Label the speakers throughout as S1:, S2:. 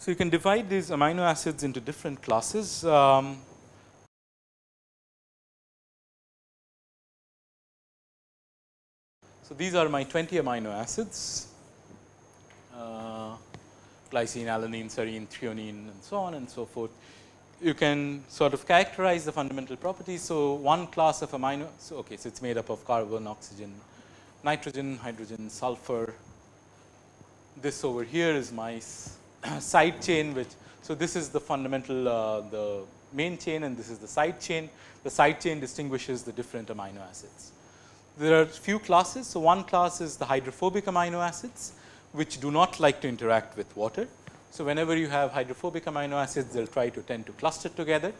S1: So, you can divide these amino acids into different classes. Um, these are my 20 amino acids uh, glycine, alanine, serine, threonine and so on and so forth. You can sort of characterize the fundamental properties. So, one class of amino, so okay, so it is made up of carbon, oxygen, nitrogen, hydrogen, sulfur. This over here is my side chain which so this is the fundamental uh, the main chain and this is the side chain the side chain distinguishes the different amino acids there are few classes so one class is the hydrophobic amino acids which do not like to interact with water so whenever you have hydrophobic amino acids they'll try to tend to cluster together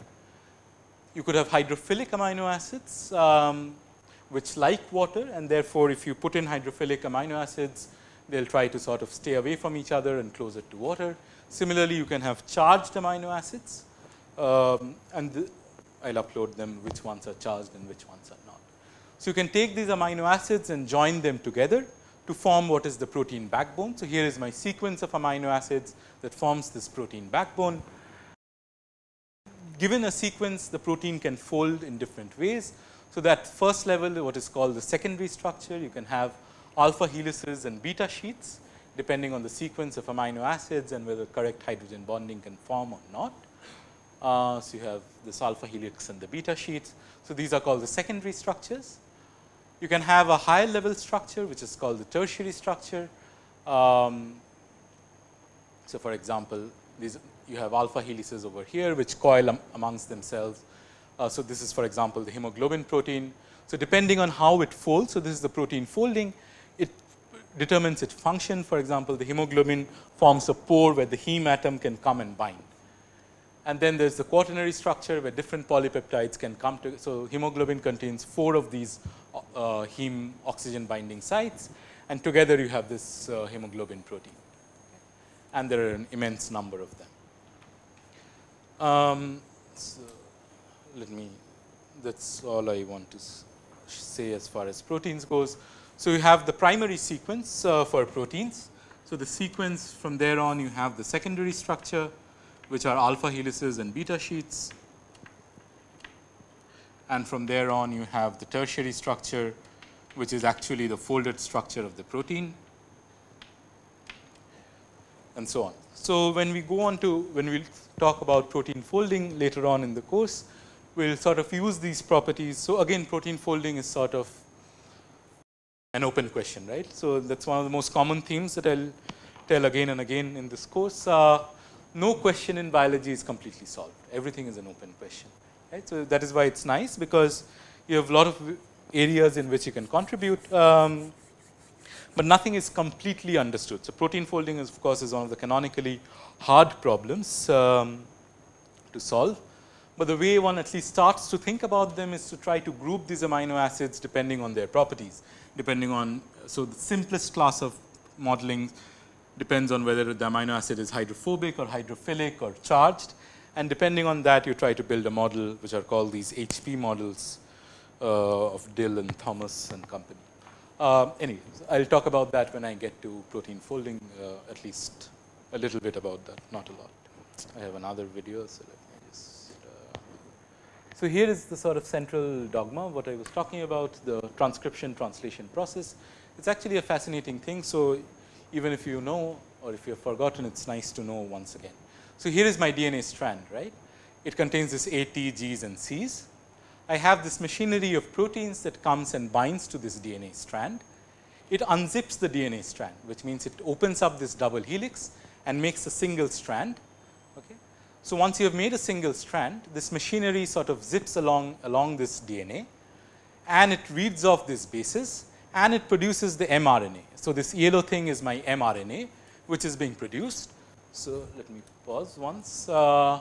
S1: you could have hydrophilic amino acids um, which like water and therefore if you put in hydrophilic amino acids they will try to sort of stay away from each other and closer to water. Similarly, you can have charged amino acids um, and I will upload them which ones are charged and which ones are not. So, you can take these amino acids and join them together to form what is the protein backbone. So, here is my sequence of amino acids that forms this protein backbone. Given a sequence, the protein can fold in different ways. So, that first level what is called the secondary structure, you can have alpha helices and beta sheets depending on the sequence of amino acids and whether correct hydrogen bonding can form or not. Uh, so, you have this alpha helix and the beta sheets. So, these are called the secondary structures. You can have a high level structure which is called the tertiary structure. Um, so, for example, these you have alpha helices over here which coil am amongst themselves. Uh, so, this is for example, the hemoglobin protein. So, depending on how it folds, so this is the protein folding it determines its function. For example, the hemoglobin forms a pore where the heme atom can come and bind. And then there is the quaternary structure where different polypeptides can come to. So, hemoglobin contains four of these uh, heme oxygen binding sites and together you have this uh, hemoglobin protein and there are an immense number of them. Um, so let me that is all I want to say as far as proteins goes. So, you have the primary sequence uh, for proteins. So, the sequence from there on you have the secondary structure which are alpha helices and beta sheets and from there on you have the tertiary structure which is actually the folded structure of the protein and so on. So, when we go on to when we talk about protein folding later on in the course, we will sort of use these properties. So, again protein folding is sort of an open question, right. So, that is one of the most common themes that I will tell again and again in this course. Uh, no question in biology is completely solved, everything is an open question, right. So, that is why it is nice because you have a lot of areas in which you can contribute, um, but nothing is completely understood. So, protein folding is of course is one of the canonically hard problems um, to solve, but the way one at least starts to think about them is to try to group these amino acids depending on their properties depending on, so the simplest class of modeling depends on whether the amino acid is hydrophobic or hydrophilic or charged. And depending on that, you try to build a model which are called these HP models uh, of Dill and Thomas and company. Uh, anyways, I'll talk about that when I get to protein folding, uh, at least a little bit about that, not a lot. I have another video, so let me just. so, here is the sort of central dogma what I was talking about the transcription translation process. It is actually a fascinating thing. So, even if you know or if you have forgotten it is nice to know once again. So, here is my DNA strand right. It contains this A, T, G's and C's. I have this machinery of proteins that comes and binds to this DNA strand. It unzips the DNA strand which means it opens up this double helix and makes a single strand Okay? so, once you have made a single strand, this machinery sort of zips along along this DNA and it reads off this bases and it produces the mRNA. So, this yellow thing is my mRNA which is being produced. So, let me pause once, uh,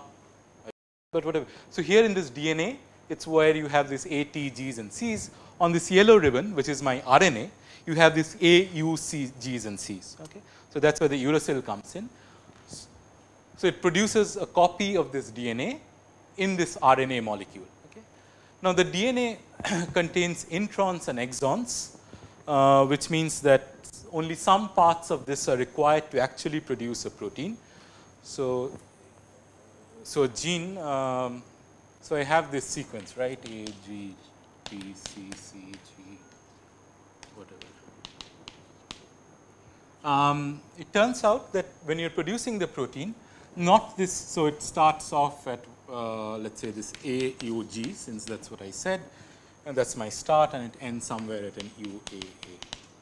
S1: but whatever. So, here in this DNA, it is where you have this A, T, G's and C's. On this yellow ribbon, which is my RNA, you have this A, U, C, G's and C's. Okay. So, that is where the uracil comes in. So, it produces a copy of this DNA in this RNA molecule. Okay. Now, the DNA contains introns and exons, uh, which means that only some parts of this are required to actually produce a protein. So, so gene, um, so I have this sequence, right? A, G, B, C, C, G, whatever. Um, it turns out that when you're producing the protein, not this, so it starts off at uh, let's say this A U G since that's what I said and that's my start and it ends somewhere at an U A A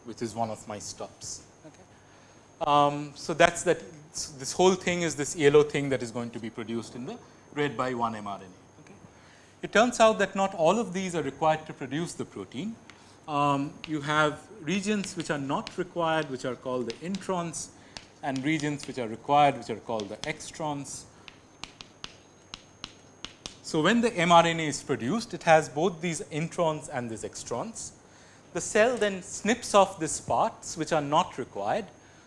S1: which is one of my stops. Okay. Um, so, that's that this whole thing is this yellow thing that is going to be produced in the read by one mRNA. Okay. It turns out that not all of these are required to produce the protein. Um, you have regions which are not required which are called the introns and regions which are required which are called the extrons. So, when the mRNA is produced it has both these introns and these extrons. The cell then snips off these parts which are not required.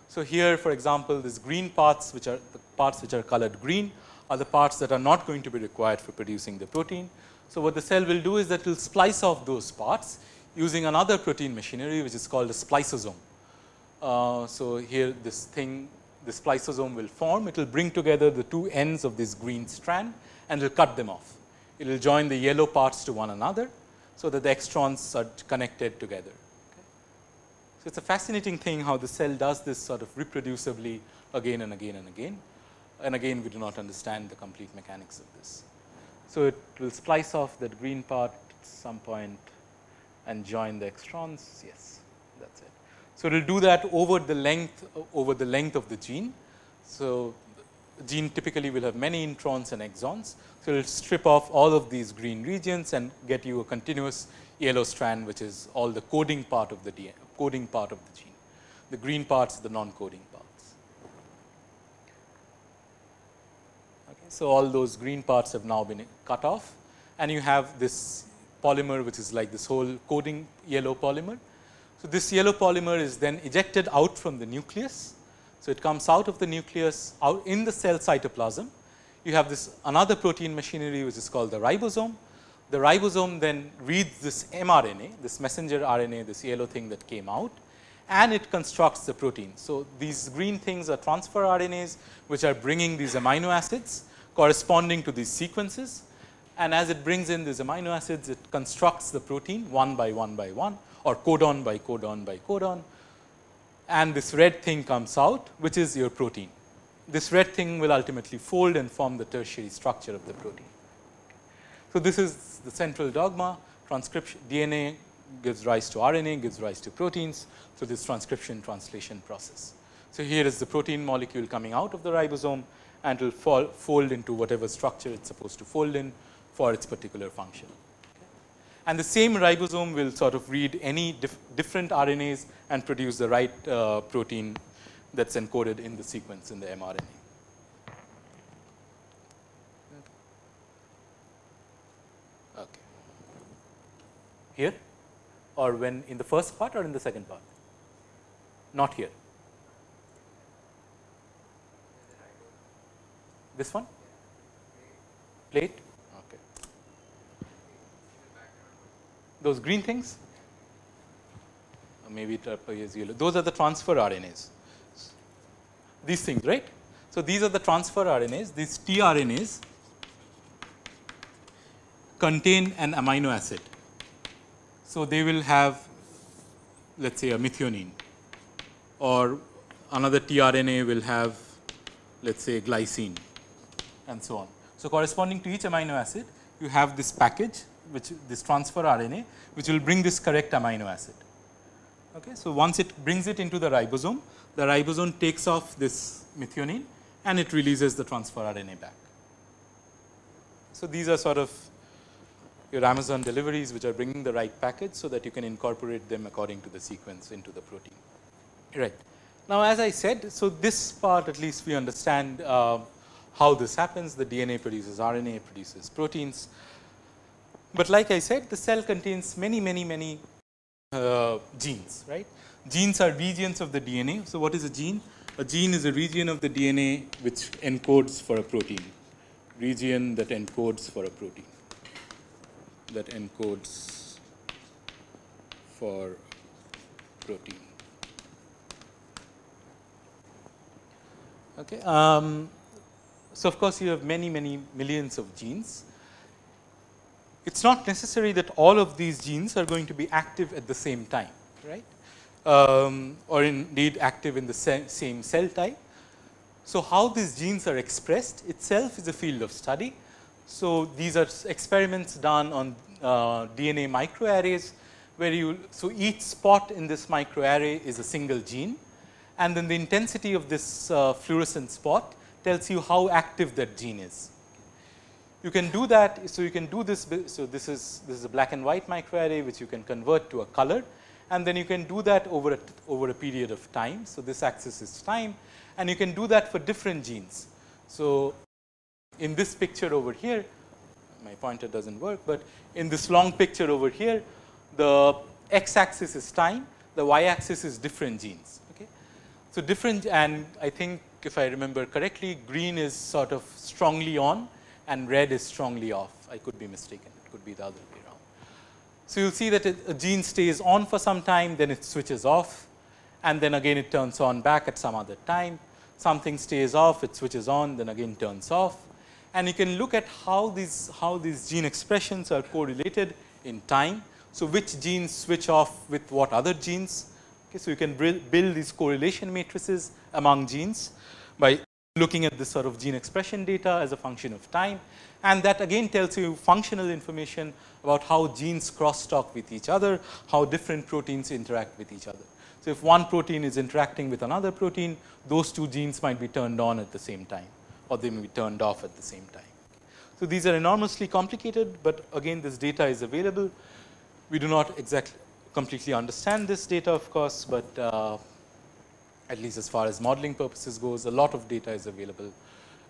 S1: So, here for example, these green parts which are the parts which are colored green are the parts that are not going to be required for producing the protein. So, what the cell will do is that it will splice off those parts using another protein machinery which is called a spliceosome. Uh, so, here this thing the spliceosome will form, it will bring together the two ends of this green strand and it will cut them off. It will join the yellow parts to one another, so that the extrons are connected together. So, it is a fascinating thing how the cell does this sort of reproducibly again and again and again and again we do not understand the complete mechanics of this. So, it will splice off that green part at some point and join the extrons yes that is it. So, it will do that over the length over the length of the gene. So, gene typically will have many introns and exons. So, it will strip off all of these green regions and get you a continuous yellow strand which is all the coding part of the DNA, coding part of the gene. The green parts the non-coding parts. Okay. So, all those green parts have now been cut off and you have this polymer which is like this whole coding yellow polymer so, this yellow polymer is then ejected out from the nucleus. So, it comes out of the nucleus out in the cell cytoplasm. You have this another protein machinery which is called the ribosome. The ribosome then reads this mRNA, this messenger RNA, this yellow thing that came out and it constructs the protein. So, these green things are transfer RNAs which are bringing these amino acids corresponding to these sequences and as it brings in these amino acids it constructs the protein one by one by one or codon by codon by codon and this red thing comes out which is your protein. This red thing will ultimately fold and form the tertiary structure of the protein. So, this is the central dogma transcription DNA gives rise to RNA gives rise to proteins. So, this transcription translation process. So, here is the protein molecule coming out of the ribosome and it will fall, fold into whatever structure it is supposed to fold in for its particular function and the same ribosome will sort of read any dif different RNAs and produce the right uh, protein that is encoded in the sequence in the mRNA. Here or when in the first part or in the second part? Not here. This one? Plate? Okay. those green things maybe it appears yellow those are the transfer RNAs these things right. So, these are the transfer RNAs these tRNAs contain an amino acid. So, they will have let us say a methionine or another tRNA will have let us say glycine and so on. So, corresponding to each amino acid you have this package which this transfer RNA which will bring this correct amino acid. Okay. So, once it brings it into the ribosome, the ribosome takes off this methionine and it releases the transfer RNA back. So, these are sort of your Amazon deliveries which are bringing the right package, so that you can incorporate them according to the sequence into the protein. Right. Now, as I said, so this part at least we understand uh, how this happens, the DNA produces RNA, produces proteins. But like I said, the cell contains many, many, many uh, genes, right. Genes are regions of the DNA. So, what is a gene? A gene is a region of the DNA which encodes for a protein, region that encodes for a protein, that encodes for protein. Okay. Um, so, of course, you have many, many millions of genes. It is not necessary that all of these genes are going to be active at the same time, right, um, or indeed active in the same cell type. So, how these genes are expressed itself is a field of study. So, these are experiments done on uh, DNA microarrays, where you, so each spot in this microarray is a single gene and then the intensity of this uh, fluorescent spot tells you how active that gene is. You can do that, so you can do this, so this is, this is a black and white microarray which you can convert to a color and then you can do that over a, over a period of time. So, this axis is time and you can do that for different genes. So, in this picture over here, my pointer does not work, but in this long picture over here, the x axis is time, the y axis is different genes. Okay? So, different and I think if I remember correctly green is sort of strongly on and red is strongly off. I could be mistaken, it could be the other way around. So, you will see that a gene stays on for some time, then it switches off and then again it turns on back at some other time. Something stays off, it switches on, then again turns off. And you can look at how these, how these gene expressions are correlated in time. So, which genes switch off with what other genes Okay, so you can build these correlation matrices among genes by looking at this sort of gene expression data as a function of time and that again tells you functional information about how genes crosstalk with each other, how different proteins interact with each other. So, if one protein is interacting with another protein, those two genes might be turned on at the same time or they may be turned off at the same time. So, these are enormously complicated, but again this data is available. We do not exactly completely understand this data of course, but uh, at least as far as modeling purposes goes a lot of data is available.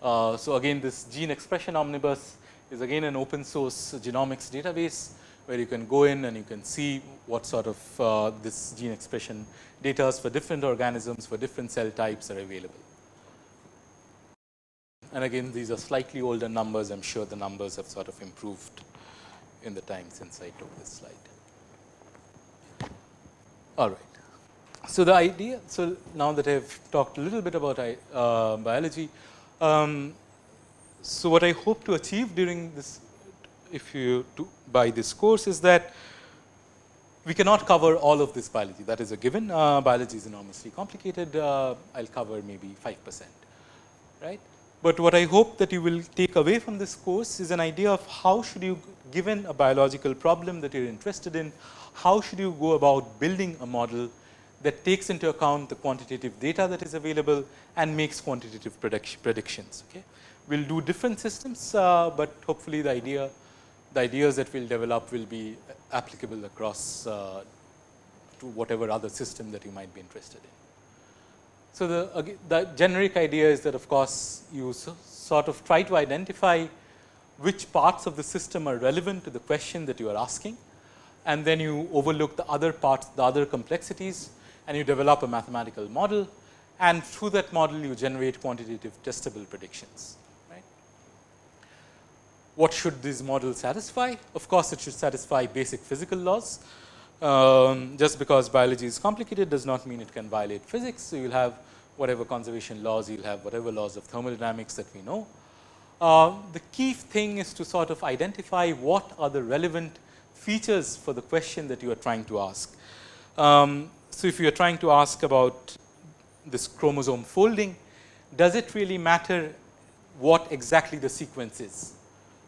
S1: Uh, so, again this gene expression omnibus is again an open source genomics database where you can go in and you can see what sort of uh, this gene expression data for different organisms for different cell types are available. And again these are slightly older numbers I am sure the numbers have sort of improved in the time since I took this slide. All right. So, the idea, so now that I have talked a little bit about uh, biology, um, so what I hope to achieve during this, if you to by this course is that we cannot cover all of this biology that is a given uh, biology is enormously complicated uh, I will cover maybe 5 percent right. But what I hope that you will take away from this course is an idea of how should you given a biological problem that you are interested in how should you go about building a model that takes into account the quantitative data that is available and makes quantitative predictions. Okay. We will do different systems, uh, but hopefully the idea the ideas that we will develop will be applicable across uh, to whatever other system that you might be interested in. So, the, the generic idea is that of course, you so, sort of try to identify which parts of the system are relevant to the question that you are asking and then you overlook the other parts, the other complexities and you develop a mathematical model and through that model you generate quantitative testable predictions. Right? What should this model satisfy? Of course, it should satisfy basic physical laws. Um, just because biology is complicated does not mean it can violate physics. So, you will have whatever conservation laws, you will have whatever laws of thermodynamics that we know. Uh, the key thing is to sort of identify what are the relevant features for the question that you are trying to ask. Um, so, if you are trying to ask about this chromosome folding, does it really matter what exactly the sequence is?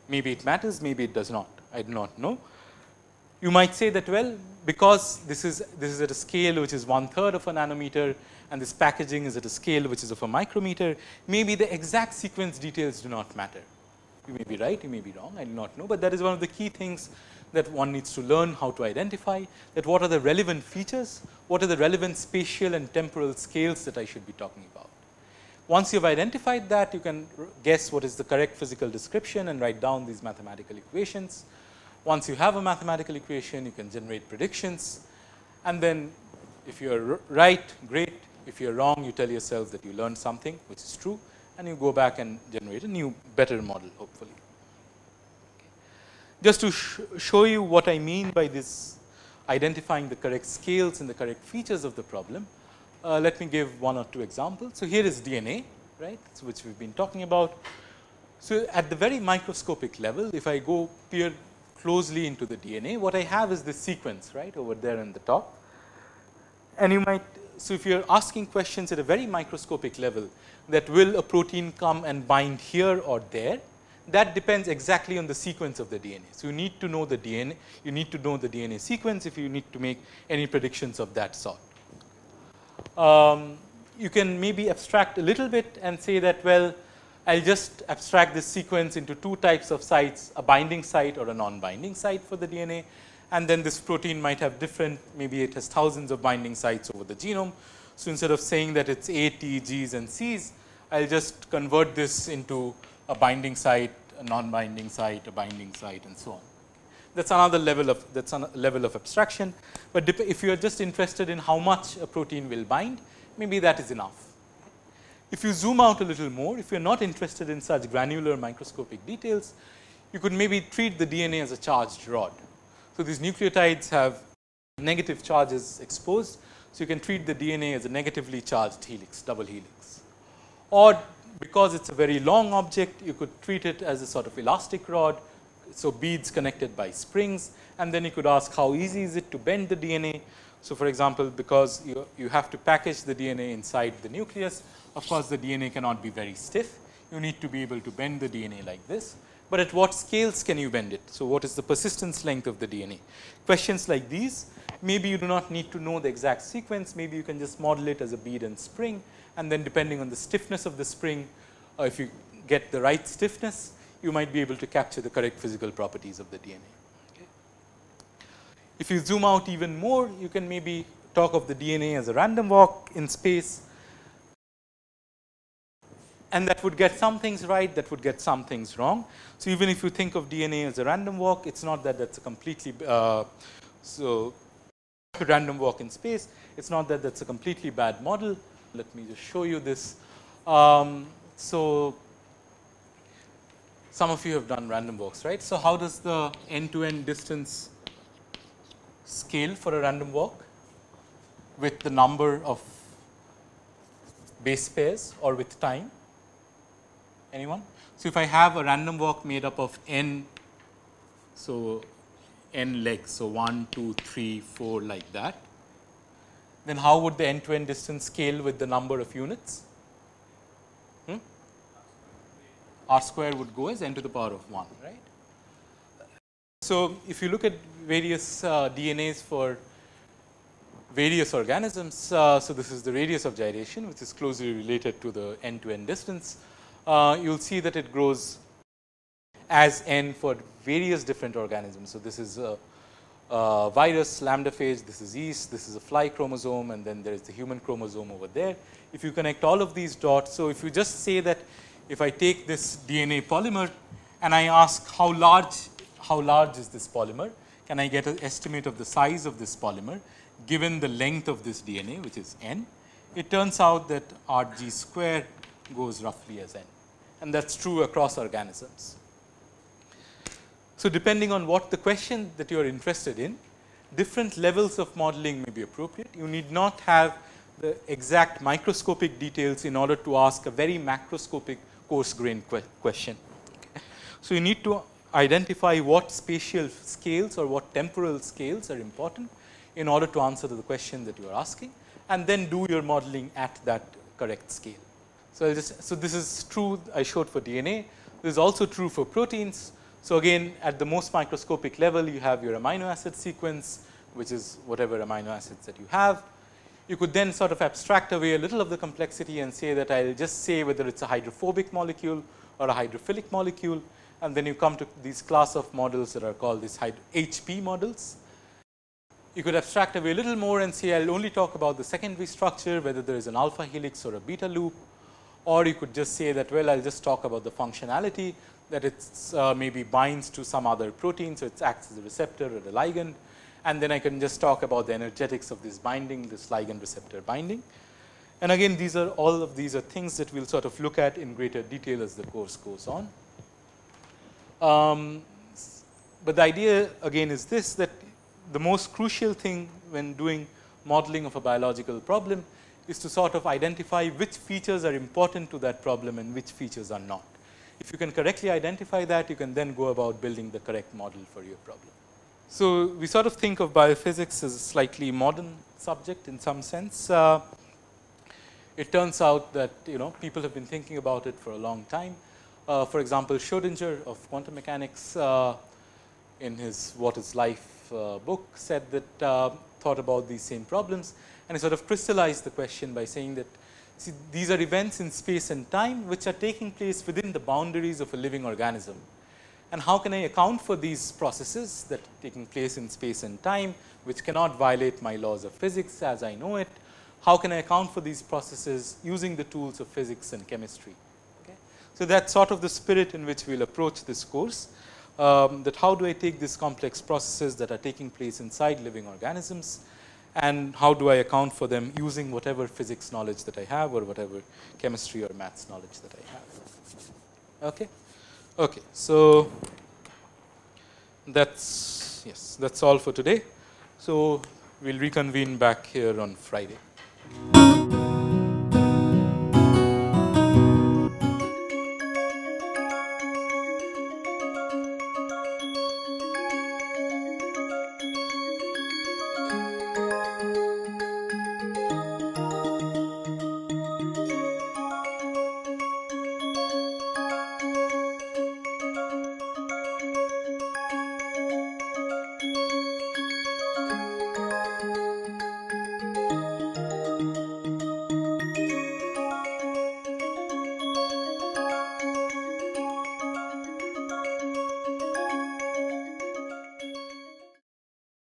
S1: Maybe it matters, maybe it does not, I do not know. You might say that well, because this is this is at a scale which is one third of a nanometer and this packaging is at a scale which is of a micrometer, maybe the exact sequence details do not matter. You may be right, you may be wrong, I do not know, but that is one of the key things that one needs to learn how to identify that what are the relevant features, what are the relevant spatial and temporal scales that I should be talking about. Once you have identified that, you can guess what is the correct physical description and write down these mathematical equations. Once you have a mathematical equation, you can generate predictions And then if you are right, great. If you are wrong, you tell yourself that you learned something which is true and you go back and generate a new better model hopefully. Just to sh show you what I mean by this identifying the correct scales and the correct features of the problem, uh, let me give one or two examples. So, here is DNA right which we have been talking about. So, at the very microscopic level if I go peer closely into the DNA what I have is this sequence right over there in the top and you might so if you are asking questions at a very microscopic level that will a protein come and bind here or there that depends exactly on the sequence of the DNA. So, you need to know the DNA, you need to know the DNA sequence if you need to make any predictions of that sort. Um, you can maybe abstract a little bit and say that well I will just abstract this sequence into two types of sites a binding site or a non-binding site for the DNA and then this protein might have different maybe it has thousands of binding sites over the genome. So, instead of saying that it is A, T, G's and C's I will just convert this into a binding site, a non-binding site, a binding site and so on. That is another level of that is a level of abstraction, but if you are just interested in how much a protein will bind maybe that is enough. If you zoom out a little more, if you are not interested in such granular microscopic details, you could maybe treat the DNA as a charged rod. So, these nucleotides have negative charges exposed. So, you can treat the DNA as a negatively charged helix, double helix. Or because it is a very long object, you could treat it as a sort of elastic rod. So, beads connected by springs and then you could ask how easy is it to bend the DNA. So, for example, because you, you have to package the DNA inside the nucleus, of course, the DNA cannot be very stiff. You need to be able to bend the DNA like this but at what scales can you bend it? So, what is the persistence length of the DNA? Questions like these, maybe you do not need to know the exact sequence, maybe you can just model it as a bead and spring and then depending on the stiffness of the spring, uh, if you get the right stiffness, you might be able to capture the correct physical properties of the DNA. If you zoom out even more, you can maybe talk of the DNA as a random walk in space and that would get some things right, that would get some things wrong. So, even if you think of DNA as a random walk, it is not that that is a completely uh, so random walk in space, it is not that that is a completely bad model. Let me just show you this. Um, so, some of you have done random walks, right. So, how does the end to end distance scale for a random walk with the number of base pairs or with time? anyone? So, if I have a random walk made up of n, so n legs, so 1, 2, 3, 4 like that, then how would the end to end distance scale with the number of units? Hmm? R square would go as n to the power of 1, right. So, if you look at various uh, DNAs for various organisms, uh, so this is the radius of gyration which is closely related to the end to end distance uh, you will see that it grows as n for various different organisms. So, this is a, a virus lambda phage, this is yeast, this is a fly chromosome and then there is the human chromosome over there. If you connect all of these dots, so if you just say that if I take this DNA polymer and I ask how large, how large is this polymer, can I get an estimate of the size of this polymer given the length of this DNA which is n. It turns out that R g square goes roughly as n and that is true across organisms. So, depending on what the question that you are interested in, different levels of modeling may be appropriate. You need not have the exact microscopic details in order to ask a very macroscopic coarse grained que question. So, you need to identify what spatial scales or what temporal scales are important in order to answer the question that you are asking and then do your modeling at that correct scale. So, just so this is true I showed for DNA. This is also true for proteins. So, again at the most microscopic level you have your amino acid sequence which is whatever amino acids that you have. You could then sort of abstract away a little of the complexity and say that I will just say whether it is a hydrophobic molecule or a hydrophilic molecule and then you come to these class of models that are called these HP models. You could abstract away a little more and say I will only talk about the secondary structure whether there is an alpha helix or a beta loop or you could just say that well I will just talk about the functionality that it uh, maybe binds to some other protein. So, it acts as a receptor or a ligand and then I can just talk about the energetics of this binding, this ligand receptor binding. And again, these are all of these are things that we'll sort of look at in greater detail as the course goes on. Um, but the idea again is this that the most crucial thing when doing modeling of a biological problem is to sort of identify which features are important to that problem and which features are not. If you can correctly identify that, you can then go about building the correct model for your problem. So, we sort of think of biophysics as a slightly modern subject in some sense. Uh, it turns out that you know people have been thinking about it for a long time. Uh, for example, Schrodinger of quantum mechanics uh, in his What is Life uh, book said that uh, thought about these same problems and he sort of crystallized the question by saying that see, these are events in space and time which are taking place within the boundaries of a living organism. And how can I account for these processes that are taking place in space and time which cannot violate my laws of physics as I know it? How can I account for these processes using the tools of physics and chemistry? So, that is sort of the spirit in which we will approach this course um, that how do I take these complex processes that are taking place inside living organisms and how do I account for them using whatever physics knowledge that I have or whatever chemistry or maths knowledge that I have. Okay. Okay. So, that's yes, that's all for today. So, we will reconvene back here on Friday.